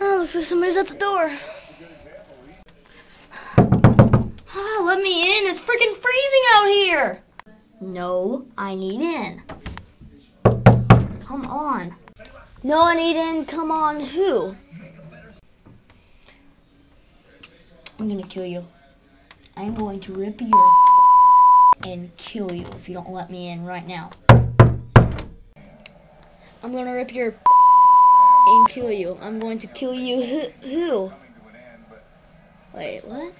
Oh, looks like somebody's at the door. Ah, let me in. It's freaking freezing out here. No, I need in. Come on. No, I need in. Come on. Who? I'm gonna kill you. I'm going to rip your and kill you if you don't let me in right now. I'm gonna rip your and kill you. I'm going to kill you. Who? Wait, what?